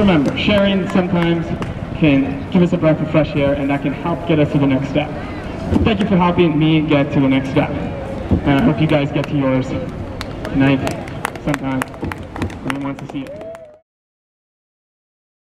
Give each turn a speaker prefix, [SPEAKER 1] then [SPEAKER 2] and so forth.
[SPEAKER 1] remember, sharing sometimes can give us a breath of fresh air and that can help get us to the next step. Thank you for helping me get to the next step. And I hope you guys get to yours tonight, sometime. Everyone wants to see it.